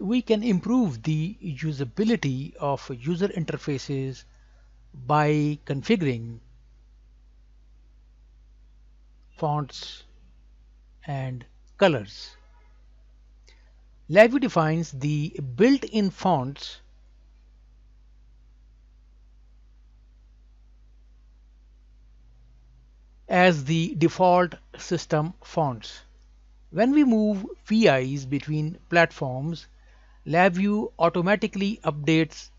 we can improve the usability of user interfaces by configuring fonts and colors. LabVIEW defines the built-in fonts as the default system fonts. When we move VIs between platforms, LabVIEW automatically updates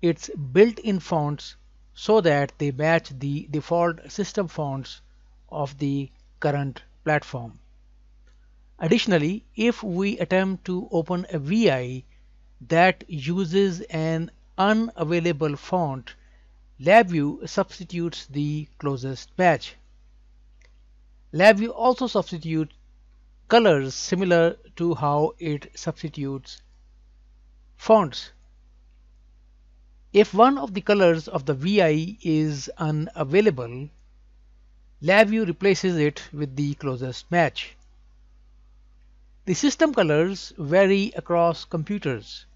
its built-in fonts so that they match the default system fonts of the current platform. Additionally, if we attempt to open a VI that uses an unavailable font, LabVIEW substitutes the closest match. LabVIEW also substitutes colors similar to how it substitutes fonts. If one of the colors of the VI is unavailable, LabVIEW replaces it with the closest match. The system colors vary across computers,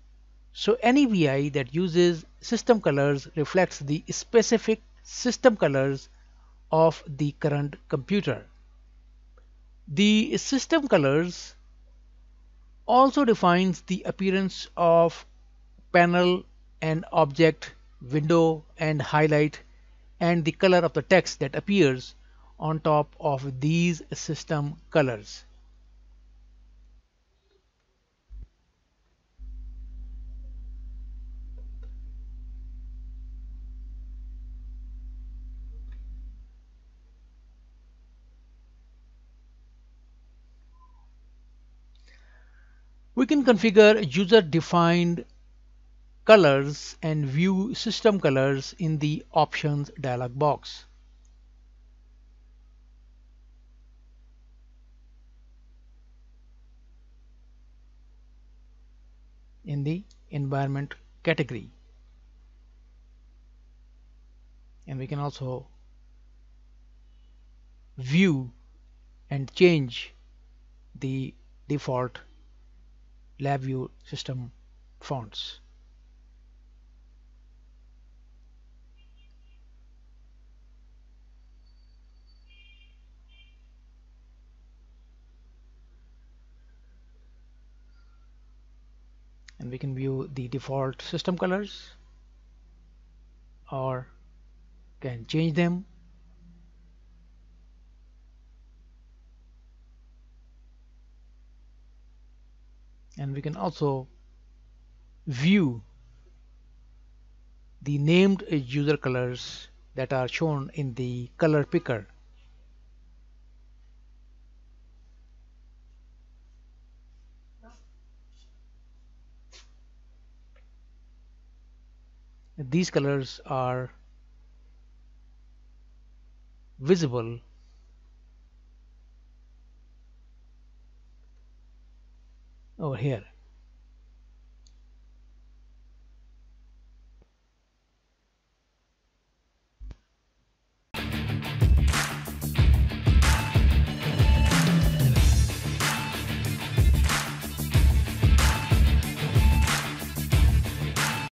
so any VI that uses system colors reflects the specific system colors of the current computer. The system colors also defines the appearance of panel and object, window and highlight and the color of the text that appears on top of these system colors. We can configure user-defined colors and view system colors in the options dialog box. in the environment category and we can also view and change the default LabVIEW system fonts. and we can view the default system colors or can change them and we can also view the named user colors that are shown in the color picker. These colors are visible Oh, over here